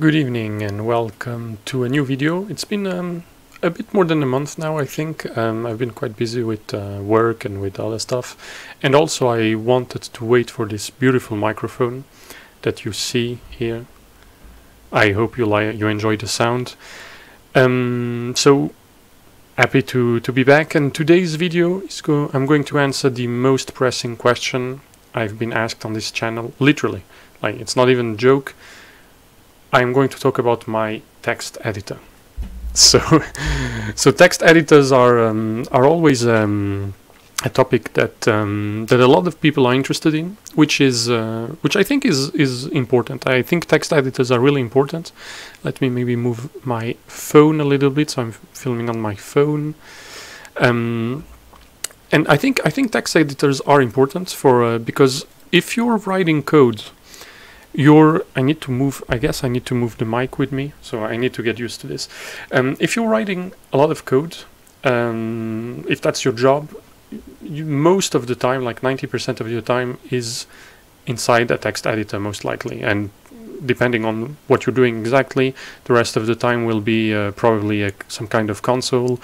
Good evening and welcome to a new video. It's been um, a bit more than a month now, I think. Um, I've been quite busy with uh, work and with other stuff. And also I wanted to wait for this beautiful microphone that you see here. I hope you you enjoy the sound. Um, so happy to, to be back and today's video is go I'm going to answer the most pressing question I've been asked on this channel, literally. Like it's not even a joke. I'm going to talk about my text editor. So, so text editors are um, are always um, a topic that um, that a lot of people are interested in, which is uh, which I think is is important. I think text editors are really important. Let me maybe move my phone a little bit, so I'm filming on my phone. Um, and I think I think text editors are important for uh, because if you're writing code you're I need to move I guess I need to move the mic with me so I need to get used to this. Um, if you're writing a lot of code um, if that's your job you, most of the time like 90% of your time is inside a text editor most likely. And depending on what you're doing exactly the rest of the time will be uh, probably a, some kind of console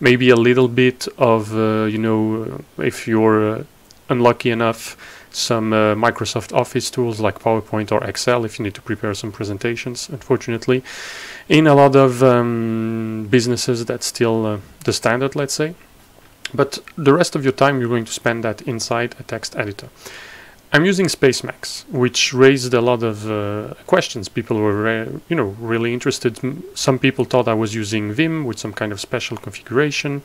maybe a little bit of uh, you know if you're uh, unlucky enough some uh, Microsoft Office tools like PowerPoint or Excel if you need to prepare some presentations, unfortunately. In a lot of um, businesses, that's still uh, the standard, let's say. But the rest of your time, you're going to spend that inside a text editor. I'm using Spacemacs, which raised a lot of uh, questions. People were, you know, really interested. Some people thought I was using Vim with some kind of special configuration.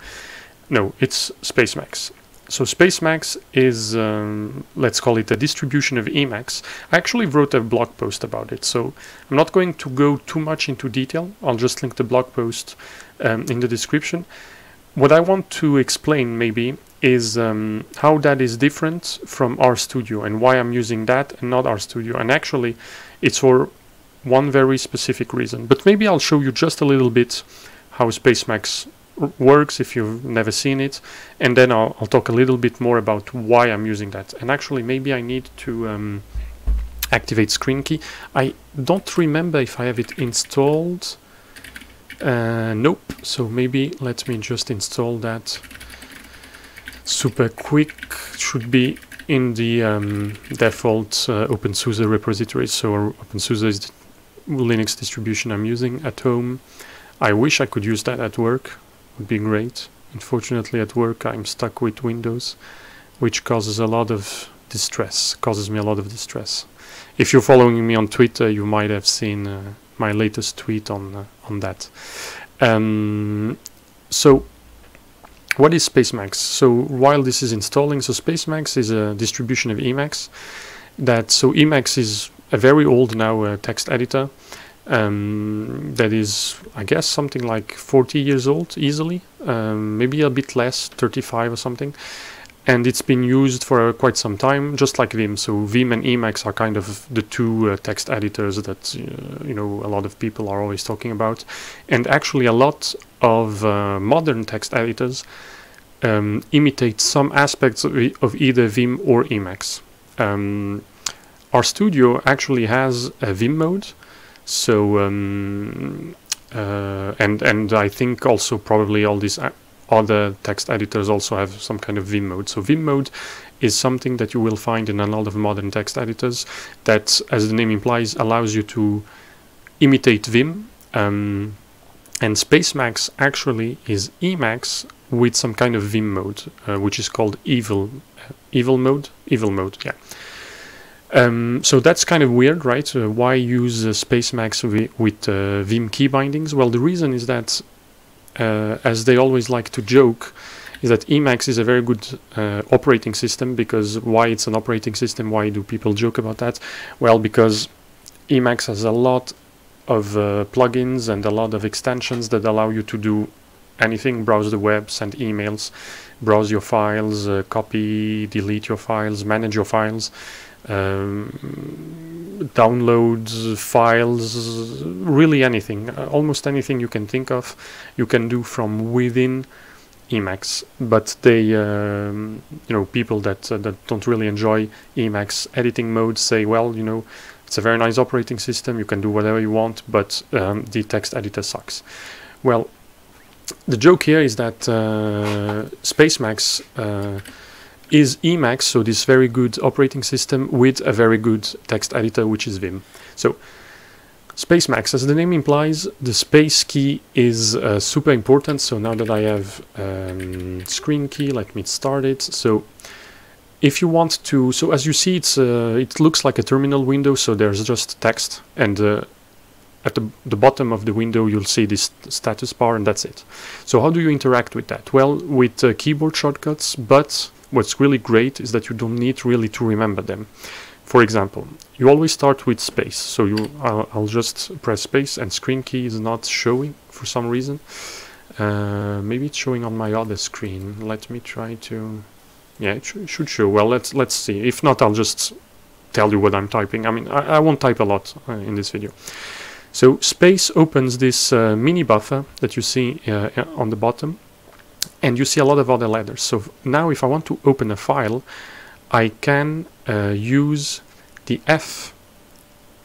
No, it's Spacemacs. So Spacemacs is, um, let's call it a distribution of Emacs. I actually wrote a blog post about it, so I'm not going to go too much into detail. I'll just link the blog post um, in the description. What I want to explain maybe is um, how that is different from RStudio and why I'm using that and not RStudio. And actually, it's for one very specific reason. But maybe I'll show you just a little bit how Spacemacs works if you've never seen it. And then I'll, I'll, talk a little bit more about why I'm using that. And actually maybe I need to um, activate screen key. I don't remember if I have it installed. Uh, nope. So maybe let me just install that super quick. Should be in the um, default uh, OpenSUSE repository. So OpenSUSE is the Linux distribution I'm using at home. I wish I could use that at work would be great. Unfortunately at work I'm stuck with Windows, which causes a lot of distress, causes me a lot of distress. If you're following me on Twitter, you might have seen uh, my latest tweet on uh, on that. Um, so, what is Spacemacs? So while this is installing, so Spacemacs is a distribution of Emacs. That so Emacs is a very old now uh, text editor um, that is, I guess, something like 40 years old easily, um, maybe a bit less, 35 or something. And it's been used for quite some time, just like Vim. So Vim and Emacs are kind of the two uh, text editors that uh, you know a lot of people are always talking about. And actually, a lot of uh, modern text editors um, imitate some aspects of, of, either Vim or Emacs. Um, studio actually has a Vim mode, so um, uh, and and I think also probably all these other text editors also have some kind of Vim mode. So Vim mode is something that you will find in a lot of modern text editors that, as the name implies, allows you to imitate Vim. Um, and Spacemacs actually is Emacs with some kind of Vim mode, uh, which is called Evil, uh, Evil mode, Evil mode, yeah. Um, so that's kind of weird, right? Uh, why use uh, Spacemacs with uh, Vim key bindings? Well, the reason is that, uh, as they always like to joke, is that Emacs is a very good uh, operating system because why it's an operating system? Why do people joke about that? Well, because Emacs has a lot of uh, plugins and a lot of extensions that allow you to do anything, browse the web, send emails, browse your files, copy, delete your files, manage your files um, downloads, files, really anything, uh, almost anything you can think of, you can do from within Emacs. But they, um, you know, people that uh, that don't really enjoy Emacs editing mode say, well, you know, It's a very nice operating system. You can do whatever you want, but um, the text editor sucks. Well, the joke here is that uh, Spacemacs uh, is Emacs, so this very good operating system with a very good text editor, which is Vim. So Spacemacs, as the name implies, the space key is uh, super important. So now that I have um, screen key, let me start it. So if you want to, so as you see, it's uh, it looks like a terminal window. So there's just text, and uh, at the, the bottom of the window, you'll see this status bar, and that's it. So how do you interact with that? Well, with uh, keyboard shortcuts, but what's really great is that you don't need really to remember them. For example, you always start with space. So you, I'll, I'll just press space and screen key is not showing for some reason. Uh, maybe it's showing on my other screen. Let me try to, yeah, it sh should show. Well, let's let's see. If not, I'll just tell you what I'm typing. I mean, I, I won't type a lot uh, in this video. So space opens this uh, mini buffer that you see uh, on the bottom and you see a lot of other letters. So now if I want to open a file, I can uh, use the F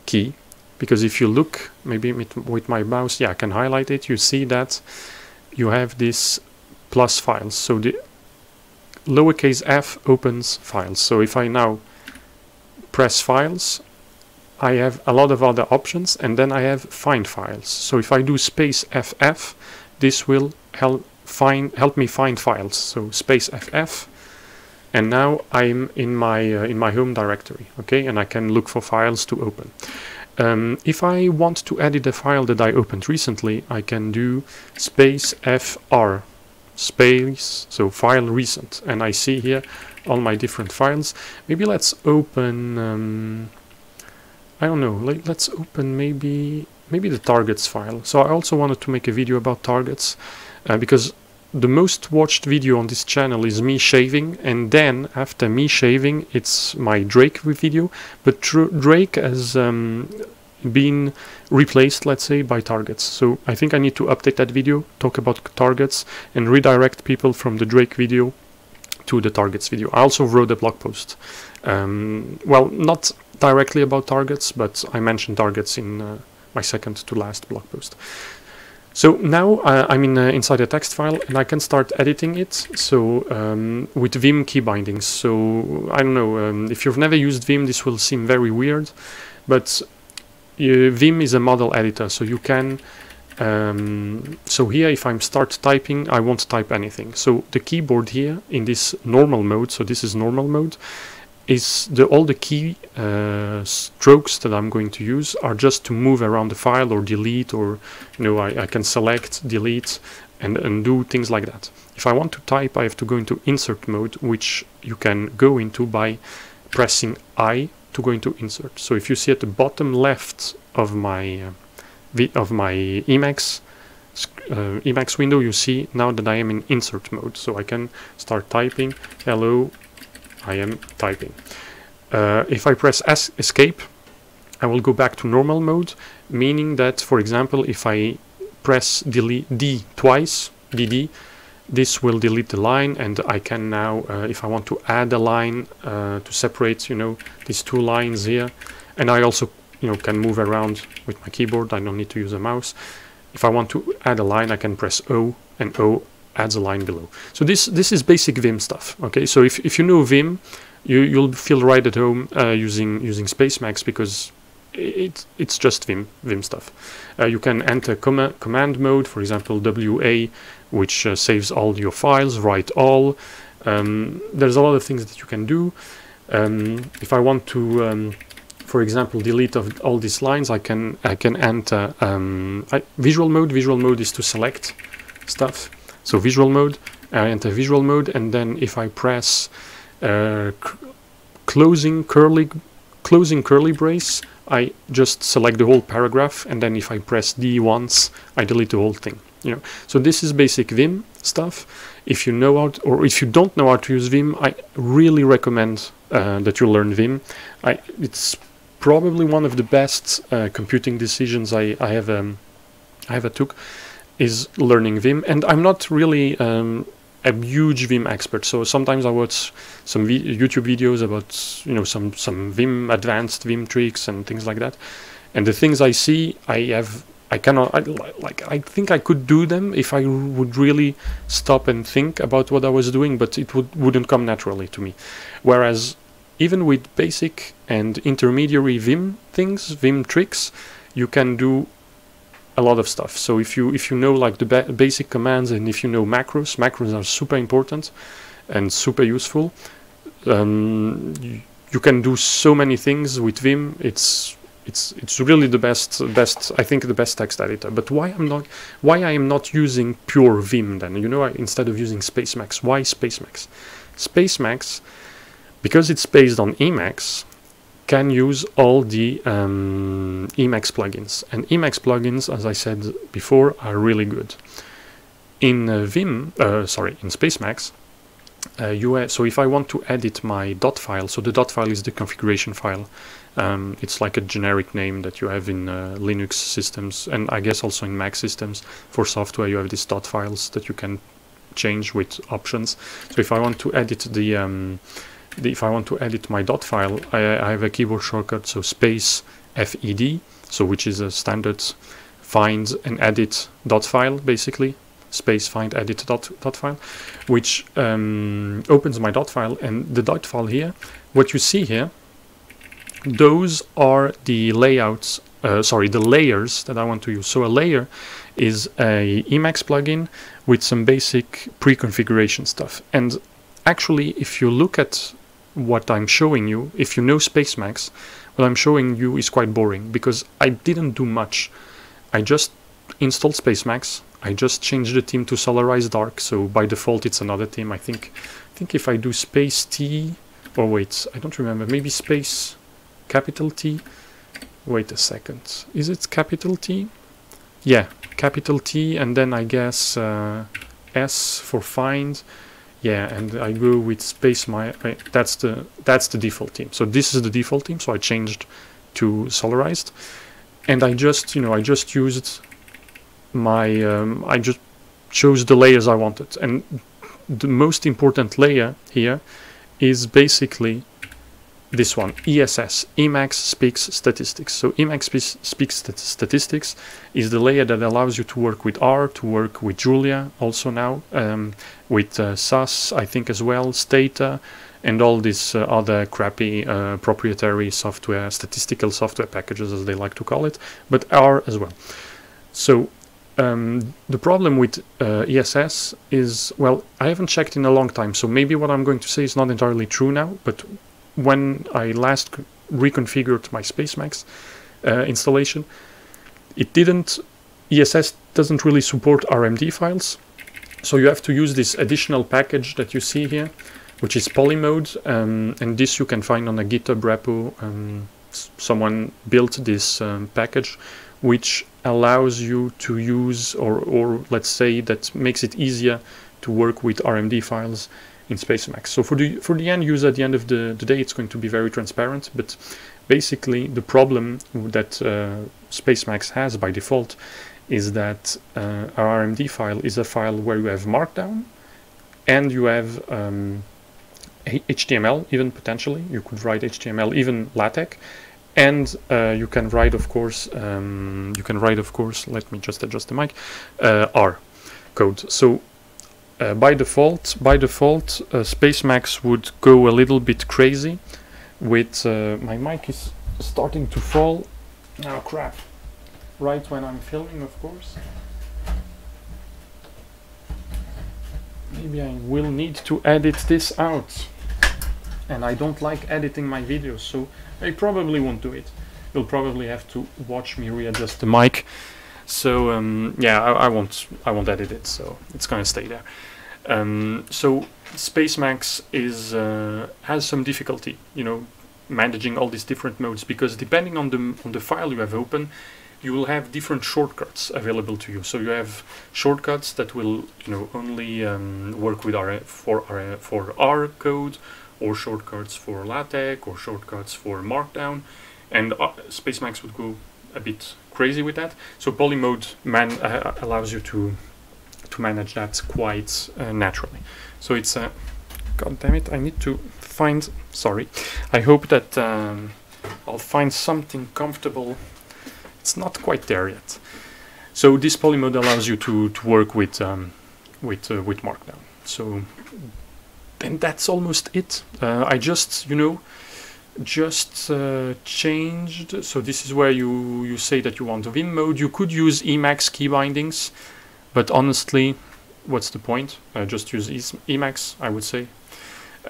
key because if you look maybe with my mouse, yeah, I can highlight it. You see that you have this plus files. So the lowercase f opens files. So if I now press files, I have a lot of other options and then I have find files. So if I do space ff, this will help find help me find files. So space ff and now I'm in my uh, in my home directory okay? And I can look for files to open. Um, if I want to edit a file that I opened recently I can do space fr space so file recent. And I see here all my different files. Maybe let's open um, I don't know let, let's open maybe maybe the targets file. So I also wanted to make a video about targets uh, because the most watched video on this channel is me shaving and then after me shaving it's my Drake video. But Drake has um, been replaced let's say by targets. So I think I need to update that video talk about targets and redirect people from the Drake video to the targets video. I also wrote a blog post. Um, well not directly about targets but I mentioned targets in uh, my second to last blog post so now uh, I'm in, uh, inside a text file and I can start editing it. So um, with Vim key bindings. So I don't know um, if you've never used Vim, this will seem very weird, but uh, Vim is a modal editor, so you can. Um, so here, if I'm start typing, I won't type anything. So the keyboard here in this normal mode. So this is normal mode is the all the key uh, strokes that I'm going to use are just to move around the file or delete or you know I, I can select delete and undo things like that. If I want to type I have to go into insert mode which you can go into by pressing I to go into insert. So if you see at the bottom left of my uh, of my Emacs uh, Emacs window you see now that I am in insert mode. So I can start typing hello I am typing. Uh, if I press S escape, I will go back to normal mode, meaning that, for example, if I press delete D twice, DD, this will delete the line and I can now, uh, if I want to add a line uh, to separate, you know, these two lines here, and I also, you know, can move around with my keyboard, I don't need to use a mouse. If I want to add a line, I can press O, and O adds a line below. So this this is basic Vim stuff. Okay, so if if you know Vim, you you'll feel right at home uh, using using Spacemacs because it it's just Vim Vim stuff. Uh, you can enter com command mode, for example, WA, which uh, saves all your files. Write all. Um, there's a lot of things that you can do. Um, if I want to um, for example, delete of all these lines, I can I can enter um, I, visual mode. Visual mode is to select stuff. So visual mode, I enter visual mode, and then if I press uh, closing curly closing curly brace, I just select the whole paragraph, and then if I press D once, I delete the whole thing. You know, so this is basic Vim stuff. If you know how, to, or if you don't know how to use Vim, I really recommend uh, that you learn Vim. I, it's probably one of the best uh, computing decisions I, I have um, I have took is learning Vim. And I'm not really um, a huge Vim expert. So sometimes I watch some vi YouTube videos about you know some some Vim advanced Vim tricks and things like that. And the things I see, I have I cannot I, like I think I could do them if I would really stop and think about what I was doing, but it would wouldn't come naturally to me. Whereas even with basic and intermediary Vim things, Vim tricks, you can do a lot of stuff. So if you if you know like the ba basic commands and if you know macros, macros are super important and super useful. Um, you, can do so many things with Vim. It's it's it's really the best best I think the best text editor. But why I'm not why I am not using pure Vim then? You know, I, instead of using Spacemacs, why Spacemacs? Spacemacs because it's based on Emacs can use all the um, Emacs plugins. And Emacs plugins, as I said before, are really good. In uh, Vim, uh, sorry, in Spacemacs, uh, you so if I want to edit my dot file, so the dot file is the configuration file. Um, it's like a generic name that you have in uh, Linux systems, and I guess also in Mac systems. For software, you have these dot files that you can change with options. So if I want to edit the um, if I want to edit my dot file, I, I, have a keyboard shortcut, so space fed, so which is a standard find and edit dot file, basically, space find edit dot, dot file, which um, opens my dot file, and the dot file here, what you see here, those are the layouts, uh, sorry, the layers that I want to use. So a layer is a Emacs plugin with some basic pre-configuration stuff. And actually, if you look at what I'm showing you, if you know Spacemacs, what I'm showing you is quite boring because I didn't do much. I just installed Spacemacs. I just changed the team to Solarized Dark, so by default it's another team. I think I think if I do space T or wait, I don't remember, maybe space capital T. Wait a second. Is it capital T? Yeah, capital T and then I guess uh, S for find yeah and I go with space my that's the that's the default theme so this is the default theme so I changed to solarized. And I just you know I just used my um, I just chose the layers I wanted. And the most important layer here is basically this one, ESS, Emacs Speaks Statistics. So Emacs Speaks Statistics is the layer that allows you to work with R, to work with Julia also now, um, with uh, SAS I think as well, Stata, and all these uh, other crappy uh, proprietary software, statistical software packages as they like to call it, but R as well. So um, the problem with uh, ESS is, well, I haven't checked in a long time, so maybe what I'm going to say is not entirely true now, but when I last reconfigured my Spacemacs uh, installation, it didn't, ESS doesn't really support RMD files. So you have to use this additional package that you see here, which is polymode, um, and this you can find on a GitHub repo. Um, someone built this um, package, which allows you to use, or, or let's say that makes it easier to work with RMD files in Spacemacs. So for the for the end user, at the end of the, the day, it's going to be very transparent. But basically, the problem that uh, Spacemacs has by default is that uh, our RMD file is a file where you have Markdown and you have um, HTML, even potentially. You could write HTML, even LaTeX, and uh, you can write, of course, um, you can write, of course. Let me just adjust the mic. Uh, R code. So uh, by default, by default, uh, Spacemacs would go a little bit crazy. With uh, my mic is starting to fall. Oh crap! Right when I'm filming, of course. Maybe I will need to edit this out. And I don't like editing my videos, so I probably won't do it. You'll probably have to watch me readjust the mic. So um, yeah, I, I, won't I won't edit it, so it's gonna stay there. Um, so Spacemacs is uh, has some difficulty, you know, managing all these different modes because depending on the on the file you have open, you will have different shortcuts available to you. So you have shortcuts that will, you know, only um, work with R for R for R code, or shortcuts for LaTeX, or shortcuts for Markdown, and uh, Spacemacs would go a bit crazy with that. So Polymode man uh, allows you to to manage that quite uh, naturally. So it's a, god damn it, I need to find, sorry, I hope that um, I'll find something comfortable. It's not quite there yet. So this polymode allows you to, to work with, um, with, uh, with Markdown. So then that's almost it. Uh, I just, you know, just uh, changed. So this is where you, you say that you want Vim mode. You could use Emacs key bindings, but honestly, what's the point? Uh, just use Emacs, I would say.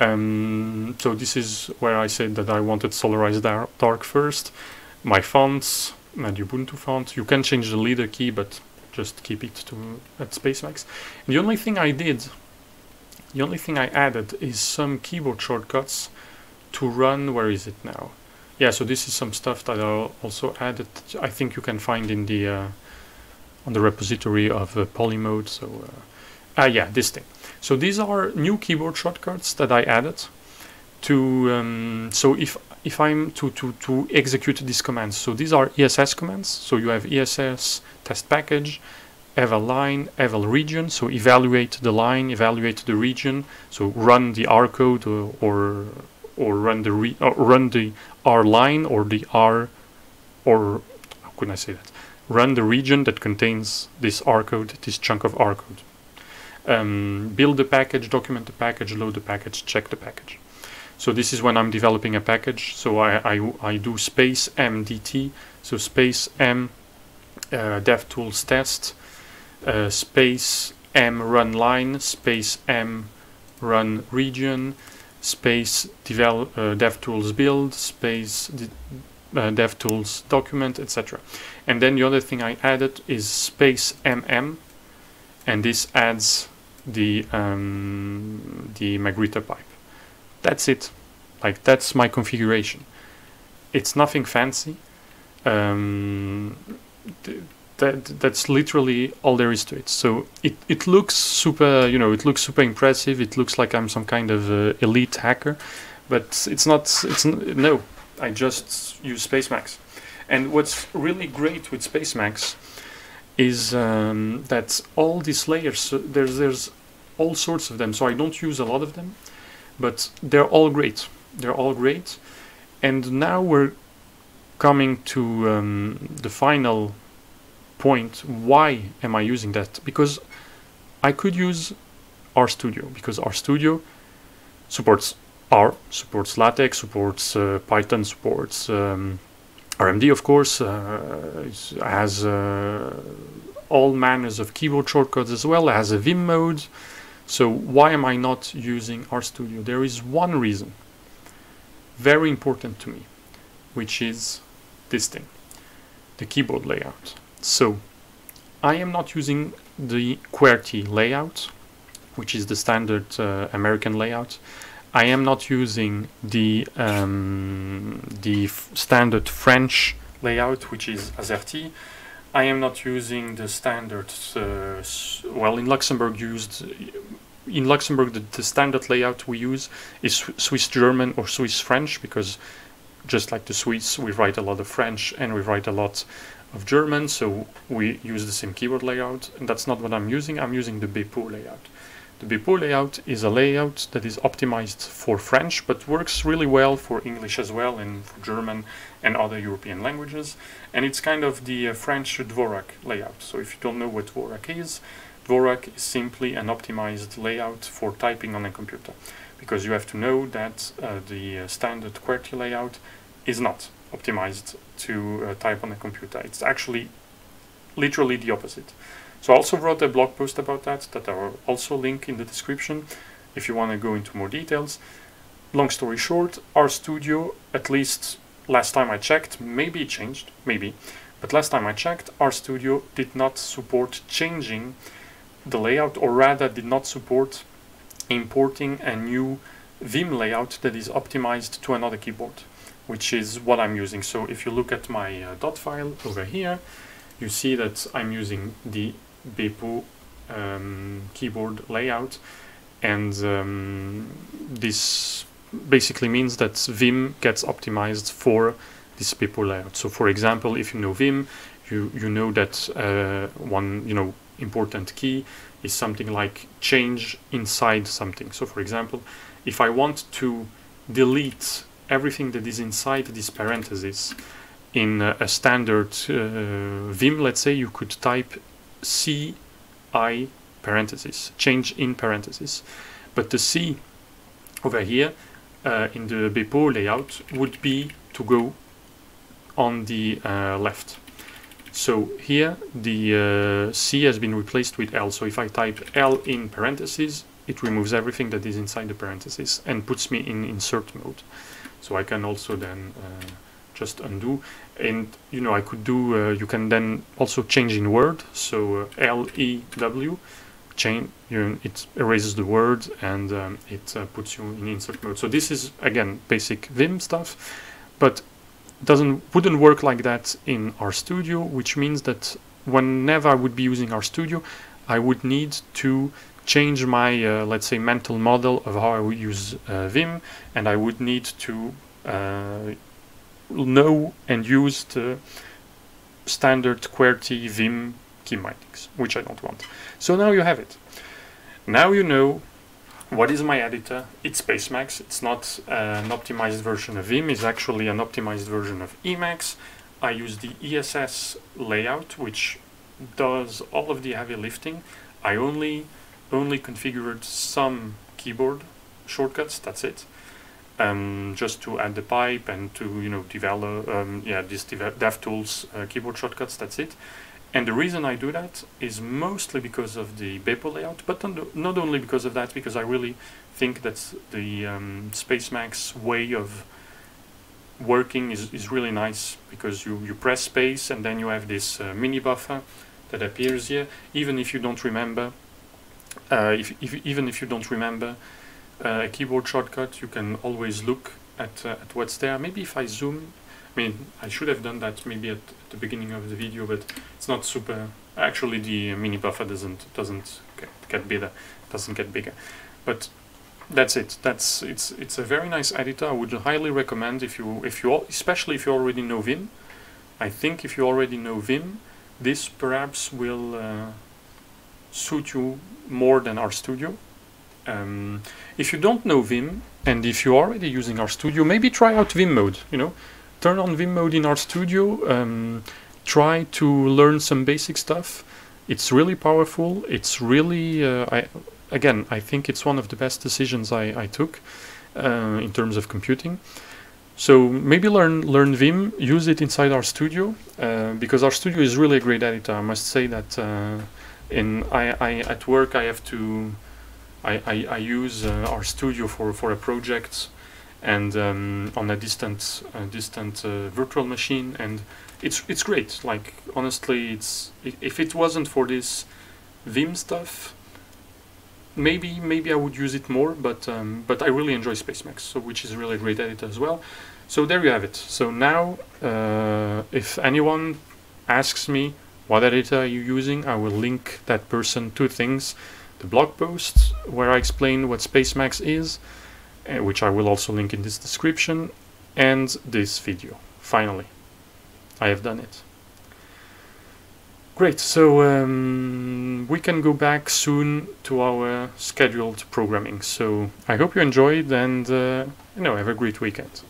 Um, so this is where I said that I wanted Solarized Dark first. My fonts, and Ubuntu font. You can change the leader key, but just keep it to at Spacemacs. And the only thing I did, the only thing I added is some keyboard shortcuts to run. Where is it now? Yeah, so this is some stuff that I also added. I think you can find in the uh, on the repository of uh, Polymode. So, uh, ah, yeah, this thing. So these are new keyboard shortcuts that I added to. Um, so if if I'm to, to, to execute these commands, so these are ESS commands. So you have ESS test package, eval line, eval region. So evaluate the line, evaluate the region. So run the R code or or, or run the re, or run the R line or the R or how can I say that? Run the region that contains this R code, this chunk of R code. Um, build the package, document the package, load the package, check the package. So this is when I'm developing a package. So I, I, I do space mdt, so space m uh, DevTools test, uh, space m run line, space m run region, space uh, DevTools build, space uh, DevTools document, etc. And then the other thing I added is space mm, and this adds the um, the magrittr pipe. That's it. Like that's my configuration. It's nothing fancy. Um, that that's literally all there is to it. So it it looks super, you know, it looks super impressive. It looks like I'm some kind of uh, elite hacker, but it's not. It's no. I just use Spacemacs, and what's really great with Spacemacs is um, that all these layers. there's there's all sorts of them. So I don't use a lot of them but they're all great. They're all great. And now we're coming to um, the final point. Why am I using that? Because I could use RStudio because RStudio supports R, supports LaTeX, supports uh, Python, supports um, RMD, of course, uh, has uh, all manners of keyboard shortcuts as well, it has a Vim mode, so why am I not using RStudio? There is one reason, very important to me, which is this thing, the keyboard layout. So I am not using the QWERTY layout, which is the standard uh, American layout. I am not using the um, the standard French layout, which is AZERTY. I am not using the standard, uh, well, in Luxembourg used, in Luxembourg the, the, standard layout we use is Swiss German or Swiss French because just like the Swiss, we write a lot of French and we write a lot of German, so we use the same keyboard layout, and that's not what I'm using, I'm using the Bepo layout. The Bepo layout is a layout that is optimized for French, but works really well for English as well, and for German and other European languages. And it's kind of the uh, French Dvorak layout. So if you don't know what Dvorak is, Dvorak is simply an optimized layout for typing on a computer. Because you have to know that uh, the uh, standard QWERTY layout is not optimized to uh, type on a computer. It's actually literally the opposite. So I also wrote a blog post about that that I will also link in the description if you want to go into more details. Long story short, RStudio, at least last time I checked, maybe it changed, maybe, but last time I checked, RStudio did not support changing the layout, or rather did not support importing a new Vim layout that is optimized to another keyboard, which is what I'm using. So if you look at my uh, dot file over here, you see that I'm using the Bepo um, keyboard layout and um, this basically means that Vim gets optimized for this Bepo layout. So for example, if you know Vim, you, you know that uh, one, you know, important key is something like change inside something. So for example, if I want to delete everything that is inside this parenthesis in a, standard uh, Vim, let's say you could type CI parenthesis, change in parenthesis. But the C over here uh, in the Bepo layout would be to go on the uh, left. So here the uh, C has been replaced with L. So if I type L in parentheses, it removes everything that is inside the parentheses and puts me in insert mode. So I can also then uh, just undo. And you know I could do. Uh, you can then also change in word. So uh, L E W, change. You know, it erases the word and um, it uh, puts you in insert mode. So this is again basic Vim stuff, but doesn't wouldn't work like that in RStudio, which means that whenever I would be using RStudio, I would need to change my, uh, let's say, mental model of how I would use uh, Vim, and I would need to uh, know and use the standard QWERTY Vim key bindings, which I don't want. So now you have it. Now you know what is my editor? It's Spacemacs. It's not uh, an optimized version of Vim. It's actually an optimized version of Emacs. I use the ESS layout, which does all of the heavy lifting. I only only configured some keyboard shortcuts. That's it. Um, just to add the pipe and to you know develop um, yeah these dev DevTools uh, keyboard shortcuts. That's it. And the reason I do that is mostly because of the Bepo layout, but not only because of that, because I really think that the um, Spacemacs way of working is, is really nice because you, you press space and then you have this uh, mini buffer that appears here, even if you don't remember, uh, if, if, even if you don't remember uh, a keyboard shortcut, you can always look at, uh, at what's there. Maybe if I zoom I mean, I should have done that maybe at, at, the beginning of the video, but it's not super. Actually, the mini buffer doesn't doesn't get, get bigger, doesn't get bigger. But that's it. That's it's it's a very nice editor. I would highly recommend if you if you especially if you already know Vim. I think if you already know Vim, this perhaps will suit you more than RStudio. Um, if you don't know Vim and if you're already using RStudio, maybe try out Vim mode. You know, turn on Vim mode in RStudio, um, try to learn some basic stuff. It's really powerful. It's really, uh, I, again, I think it's one of the best decisions I, I took uh, in terms of computing. So maybe learn learn Vim, use it inside RStudio uh, because RStudio is really a great editor. I must say that uh, I, I at work I have to I, I, I use uh, studio for for a project and um, on a distant uh, distant uh, virtual machine and it's it's great. Like honestly it's if it wasn't for this Vim stuff maybe maybe I would use it more but um, but I really enjoy Spacemacs so which is really great editor as well. So there you have it. So now uh, if anyone asks me what editor are you using I will link that person two things the blog post where I explain what Spacemacs is uh, which I will also link in this description, and this video. Finally, I have done it. Great, so um, we can go back soon to our scheduled programming. So I hope you enjoyed and uh, you know have a great weekend.